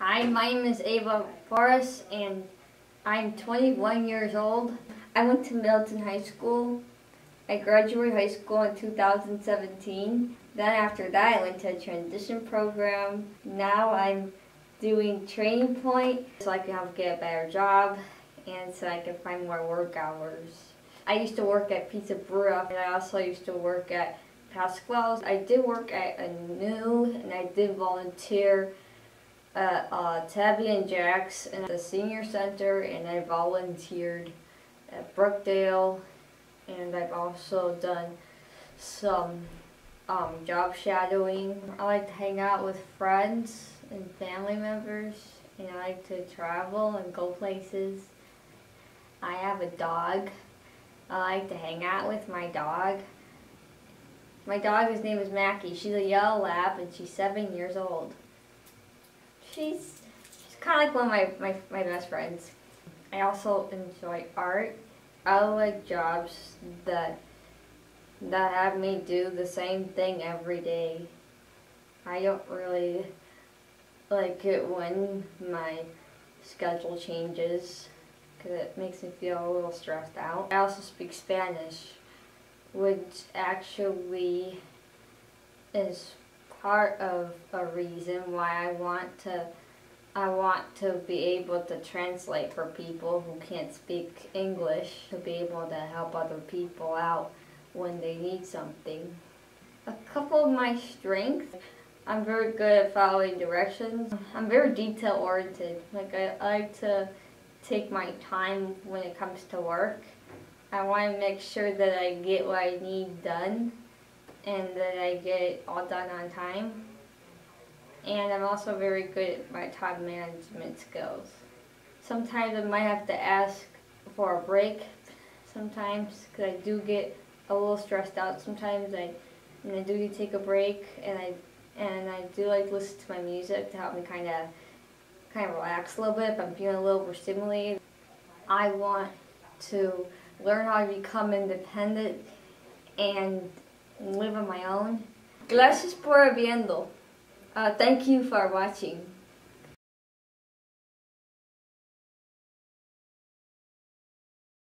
Hi, my name is Eva Porras and I'm 21 years old. I went to Middleton High School. I graduated high school in 2017. Then after that I went to a transition program. Now I'm doing Turning Point so I can help get a better job and so I can find more work hours. I used to work at Pizza Brew and I also used to work at Pasquale's. I did work at a new and I did volunteer at uh, Tabby and Jack's and the senior center and I volunteered at Brookdale and I've also done some um, job shadowing. I like to hang out with friends and family members and I like to travel and go places. I have a dog. I like to hang out with my dog. My dog, his name is Mackie. She's a yellow lab and she's seven years old. She's, she's kind of like one of my, my, my best friends. I also enjoy art. I like jobs that that have me do the same thing every day. I don't really like it when my schedule changes because it makes me feel a little stressed out. I also speak Spanish, which actually is part of a reason why I want to I want to be able to translate for people who can't speak English to be able to help other people out when they need something. A couple of my strengths, I'm very good at following directions. I'm very detail oriented. Like I, I like to take my time when it comes to work. I want to make sure that I get what I need done and that I get it all done on time. And I'm also very good at my time management skills. Sometimes I might have to ask for a break sometimes because I do get a little stressed out sometimes. I and I do take a break and I and I do like listen to my music to help me kind of kind of relax a little bit if I'm feeling a little overstimulated. I want to learn how to become independent live on my own. Gracias por viendo. Uh, thank you for watching.